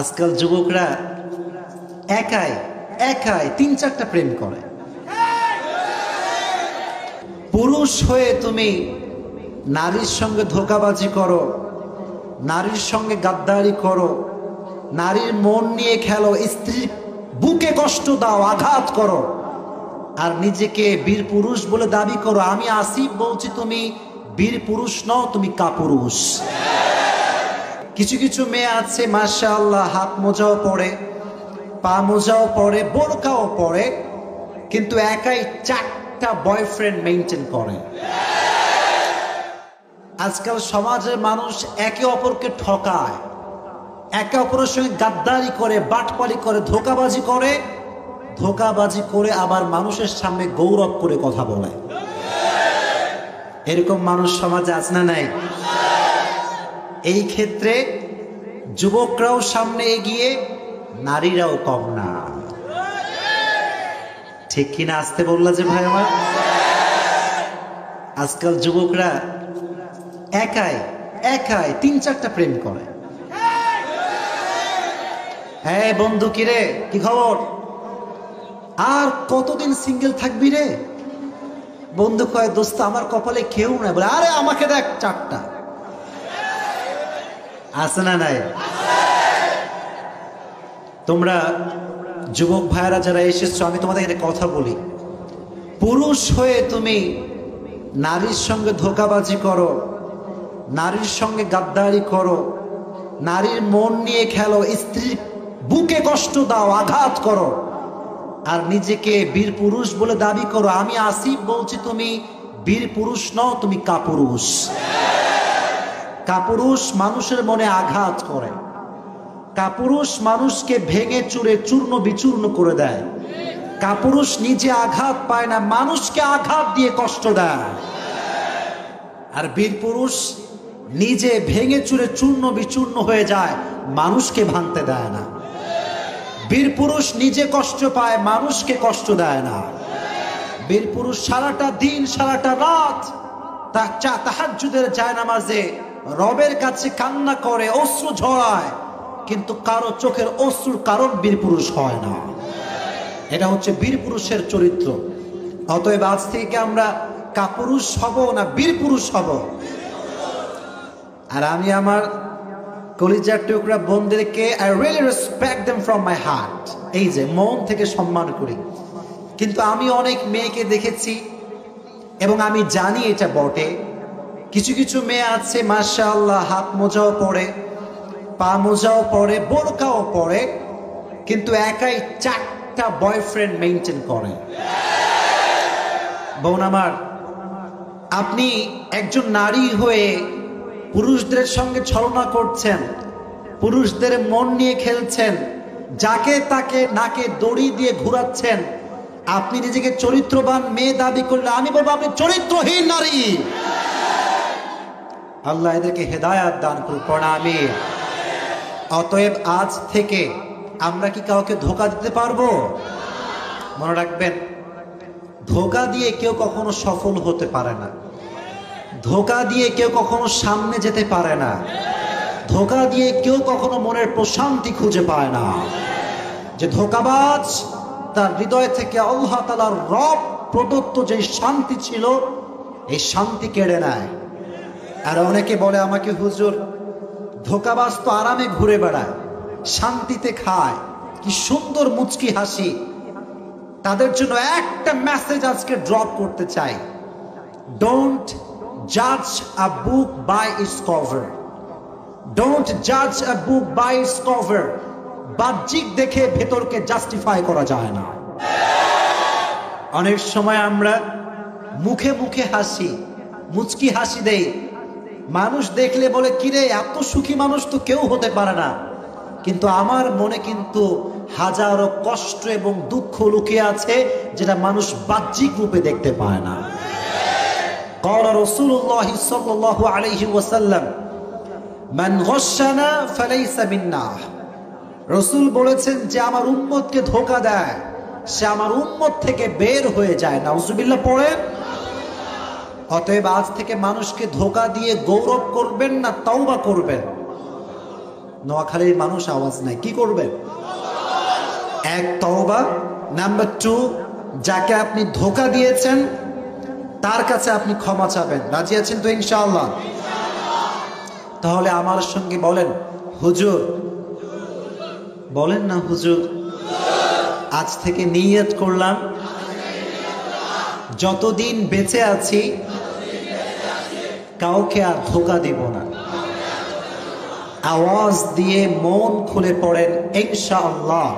আজকাল যুবকরা একাই একাই তিন চারটা প্রেম করে। পুরুষ হয়ে তুমি নারীর সঙ্গে ধোকাবাজি করো, নারীর সঙ্গে গাদ্দারি করো, নারীর মন নিয়ে খেলো, স্ত্রীর বুকে কষ্ট দাও, আঘাত করো, আর নিজেকে বীর পুরুষ বলে দাবি করো, আমি আসিফ বলছি, তুমি বীর পুরুষ নও, তুমি কাপুরুষ। কিছু কিছু মেয়ে আছে মাসা আল্লাহ হাত মোজাও পরে পা মোজাও পরে বোরকাও পরে কিন্তু একাই চারটা বয়ফ্রেন্ড মেনটেন করে। আজকাল সমাজের মানুষ একে অপরকে ঠকায়, একে অপরের সঙ্গে গাদ্দারি করে বাটপালি করে, ধোকাবাজি করে ধোকাবাজি করে আবার মানুষের সামনে গৌরব করে কথা বলে। এরকম মানুষ সমাজে আছে না নাই? এই ক্ষেত্রে যুবকরাও সামনে এগিয়ে, নারীরাও কম না। ঠিক কিনা আসতে বললা যে ভাই আমার? আজকাল যুবকরা একাই একাই তিন চারটা প্রেম করে। হ্যাঁ বন্ধু কিরে কি খবর? আর কতদিন সিঙ্গেল থাকবি রে? বন্ধু কয়, দোস্ত, আমার কপালে কেউ নাই। বলে, আরে, আমাকে দেখ, চারটা। আছে না নাই? তোমরা যুবক ভাইরা যারা এসেছ, আমি তোমাদের এখানে কথা বলি। পুরুষ হয়ে তুমি নারীর সঙ্গে ধোকাবাজি করো, নারীর সঙ্গে গাদ্দারি করো, নারীর মন নিয়ে খেলো, স্ত্রীর বুকে কষ্ট দাও, আঘাত করো, আর নিজেকে বীর পুরুষ বলে দাবি করো। আমি আসিফ বলছি, তুমি বীর পুরুষ নও, তুমি কাপুরুষ। কাপুরুষ মানুষের মনে আঘাত করে। কাপুরুষ মানুষকে ভেঙে চুরে চূর্ণ বিচূর্ণ করে দেয়। কাপুরুষ নিজে আঘাত পায় না, মানুষকে আঘাত দিয়ে কষ্ট দেয়। আর বীর পুরুষ নিজে ভেঙে চুরে চূর্ণ বিচূর্ণ হয়ে যায়, মানুষকে ভাঙতে দেয় না। বীর পুরুষ নিজে কষ্ট পায়, মানুষকে কষ্ট দেয় না। বীর পুরুষ সারাটা দিন, সারাটা রাত তাহাজুদের যায় নামাজে রবের কাছে কান্না করে, অশ্রু ঝরায়, কিন্তু কারও চোখের অশ্রুর কারণ বীর পুরুষ হয় না। এটা হচ্ছে বীর পুরুষের চরিত্র। অতএব আজ থেকে আমরা কাপুরুষ হব না বীর পুরুষ হব? আর আমি আমার কলিজার টুকরা বোনদেরকে I really respect them from my heart এই যে, মন থেকে সম্মান করি। কিন্তু আমি অনেক মেয়েকে দেখেছি, এবং আমি জানি এটা বটে। কিছু কিছু মেয়ে আছে মাসা আল্লাহ হাত মোজাও পরে পা মোজাও পরে বোরকাও পরে কিন্তু একাই চারটা বয়ফ্রেন্ড মেনটেন করে। বোন আমার, আপনি একজন নারী হয়ে পুরুষদের সঙ্গে ছলনা করছেন, পুরুষদের মন নিয়ে খেলছেন, যাকে তাকে নাকে দড়ি দিয়ে ঘুরাচ্ছেন, আপনি নিজেকে চরিত্রবান মেয়ে দাবি করলে আমি বলব আপনি চরিত্রহীন নারী। আল্লাহ এদেরকে হেদায়াত দান করুন প্রণামী অতএব আজ থেকে আমরা কি কাউকে ধোকা দিতে পারব? মনে রাখবেন, ধোকা দিয়ে কেউ কখনো সফল হতে পারে না। ধোকা দিয়ে কেউ কখনো সামনে যেতে পারে না। ধোকা দিয়ে কেউ কখনো মনের প্রশান্তি খুঁজে পায় না। যে ধোকাবাজ, তার হৃদয় থেকে আল্লাহ তালার রব প্রদত্ত যে শান্তি ছিল, এই শান্তি কেড়ে নেয়। আর অনেকে বলে আমাকে হুজুর ধোকাবাজ তো আরামে ঘুরে বেড়ায়, শান্তিতে খায়, কি সুন্দর মুচকি হাসি। তাদের জন্য একটা মেসেজ আজকে ড্রপ করতে চাই। ডোন্ট জাজ আ book by is cover don't জাজ আ বুক বাই ইস কভার বাহ্যিক দেখে ভেতরকে জাস্টিফাই করা যায় না। অনেক সময় আমরা মুখে মুখে হাসি, মুচকি হাসি দেই মানুষ দেখলে বলে কিরে এত সুখী মানুষ তো কেউ হতে পারে না কিন্তু আমার মনে কিন্তু হাজারো কষ্ট এবং দুঃখ লুকিয়ে আছে যেটা মানুষ বাহ্যিক রূপে দেখতে পায় না قال رسول الله صلى الله عليه وسلم من غشنا فليس منا রসুল বলেছেন যে আমার উম্মতকে ধোকা দেয় সে আমার উম্মত থেকে বের হয়ে যায় নাউজুবিল্লাহ পড়েন অতএব আজ থেকে মানুষকে ধোকা দিয়ে গৌরব করবেন না, তওবা করবেন। নোয়াখালীর মানুষ আওয়াজ নাই, কি করবেন? এক তওবা, নাম্বার টু যাকে আপনি ধোকা দিয়েছেন, তার কাছে আপনি ক্ষমা চাবেন। রাজি আছেন তো ইনশাআল্লাহ? তাহলে আমার সঙ্গে বলেন, হুজুর। বলেন না, হুজুর। আজ থেকে নিয়ত করলাম যতদিন বেঁচে আছি কাউকে আর ধোকা দিব না। আওয়াজ দিয়ে মন খুলে পড়েন ইনশাআল্লাহ।